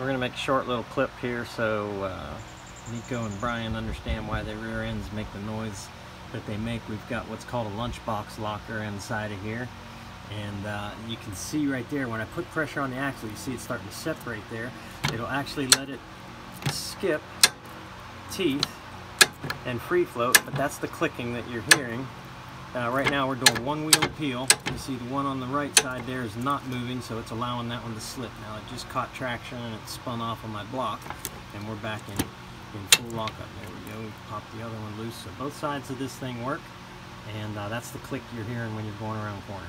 we're going to make a short little clip here so uh, Nico and Brian understand why their rear ends make the noise that they make. We've got what's called a lunchbox locker inside of here. And uh, you can see right there, when I put pressure on the axle, you see it starting to separate there. It'll actually let it skip teeth and free float, but that's the clicking that you're hearing. Uh, right now we're doing one wheel peel. You see the one on the right side there is not moving, so it's allowing that one to slip. Now it just caught traction and it spun off on my block, and we're back in, in full lockup. There we go, we popped the other one loose. So both sides of this thing work, and uh, that's the click you're hearing when you're going around corners.